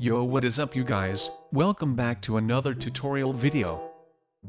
Yo what is up you guys, welcome back to another tutorial video.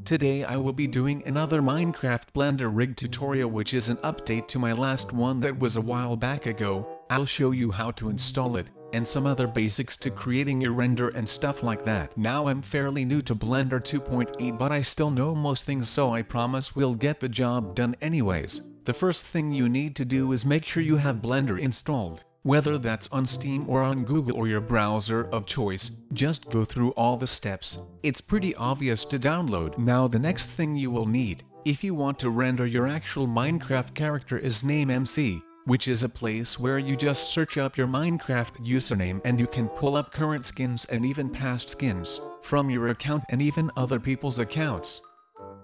Today I will be doing another Minecraft Blender rig tutorial which is an update to my last one that was a while back ago, I'll show you how to install it, and some other basics to creating your render and stuff like that. Now I'm fairly new to Blender 2.8 but I still know most things so I promise we'll get the job done anyways. The first thing you need to do is make sure you have Blender installed. Whether that's on Steam or on Google or your browser of choice, just go through all the steps. It's pretty obvious to download. Now the next thing you will need, if you want to render your actual Minecraft character is NameMC, which is a place where you just search up your Minecraft username and you can pull up current skins and even past skins, from your account and even other people's accounts.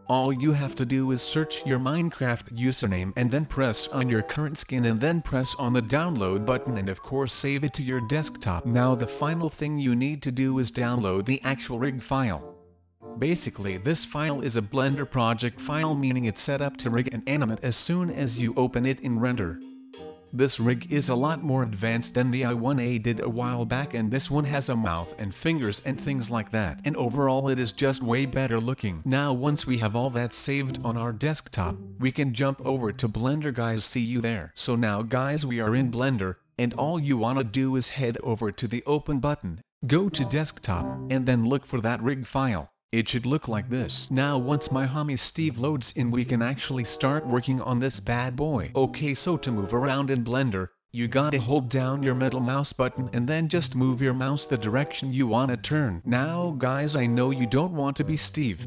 All you have to do is search your Minecraft username and then press on your current skin and then press on the download button and of course save it to your desktop. Now the final thing you need to do is download the actual rig file. Basically this file is a Blender project file meaning it's set up to rig and animate as soon as you open it in render. This rig is a lot more advanced than the i1A did a while back and this one has a mouth and fingers and things like that. And overall it is just way better looking. Now once we have all that saved on our desktop, we can jump over to Blender guys see you there. So now guys we are in Blender, and all you wanna do is head over to the open button, go to desktop, and then look for that rig file. It should look like this. Now once my homie Steve loads in we can actually start working on this bad boy. Okay so to move around in Blender, you gotta hold down your middle mouse button and then just move your mouse the direction you wanna turn. Now guys I know you don't want to be Steve.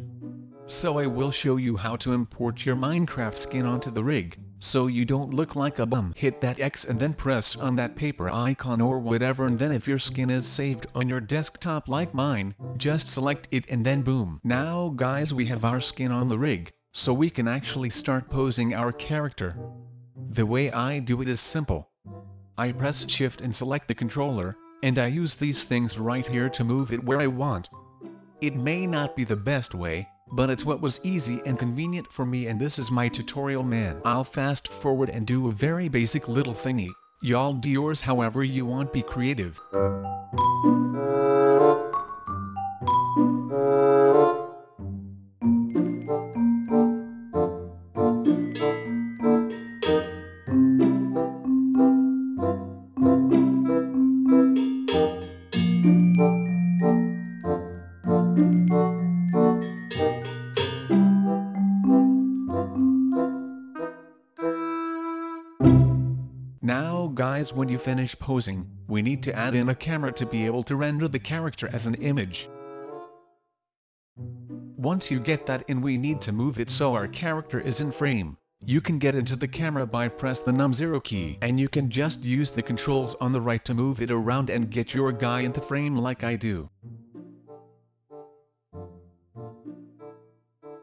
So I will show you how to import your Minecraft skin onto the rig so you don't look like a bum. Hit that X and then press on that paper icon or whatever and then if your skin is saved on your desktop like mine, just select it and then boom. Now guys we have our skin on the rig, so we can actually start posing our character. The way I do it is simple. I press shift and select the controller, and I use these things right here to move it where I want. It may not be the best way, but it's what was easy and convenient for me and this is my tutorial man. I'll fast forward and do a very basic little thingy. Y'all do yours however you want be creative. Now guys when you finish posing, we need to add in a camera to be able to render the character as an image. Once you get that in we need to move it so our character is in frame. You can get into the camera by press the num 0 key and you can just use the controls on the right to move it around and get your guy into frame like I do.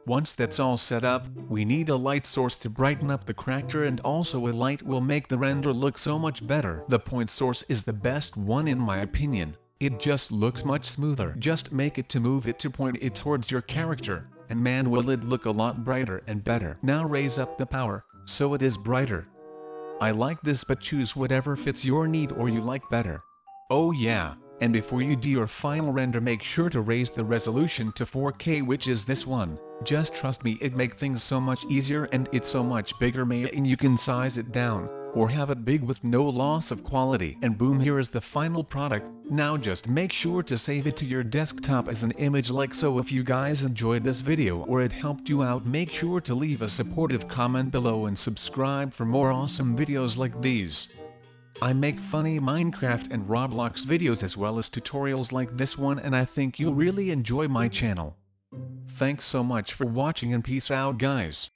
Once that's all set up, we need a light source to brighten up the character and also a light will make the render look so much better. The point source is the best one in my opinion, it just looks much smoother. Just make it to move it to point it towards your character, and man will it look a lot brighter and better. Now raise up the power, so it is brighter. I like this but choose whatever fits your need or you like better. Oh yeah, and before you do your final render make sure to raise the resolution to 4K which is this one. Just trust me it make things so much easier and it's so much bigger and you can size it down, or have it big with no loss of quality. And boom here is the final product, now just make sure to save it to your desktop as an image like so if you guys enjoyed this video or it helped you out make sure to leave a supportive comment below and subscribe for more awesome videos like these. I make funny Minecraft and Roblox videos as well as tutorials like this one and I think you'll really enjoy my channel. Thanks so much for watching and peace out guys.